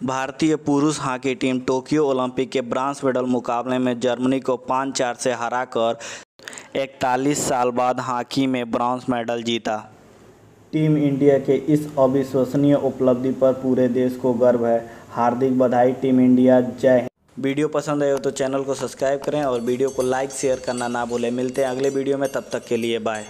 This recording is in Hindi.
भारतीय पुरुष हॉकी टीम टोक्यो ओलंपिक के ब्रांस मेडल मुकाबले में जर्मनी को पाँच चार से हराकर इकतालीस साल बाद हॉकी में ब्रॉन्ज मेडल जीता। टीम इंडिया के इस अविश्वसनीय उपलब्धि पर पूरे देश को गर्व है। हार्दिक बधाई टीम इंडिया। जय हिंद। वीडियो पसंद आए हो तो चैनल को सब्सक्राइब करें और वीडियो को लाइक शेयर करना ना भूलें। मिलते हैं अगले वीडियो में तब तक के लिए बाय।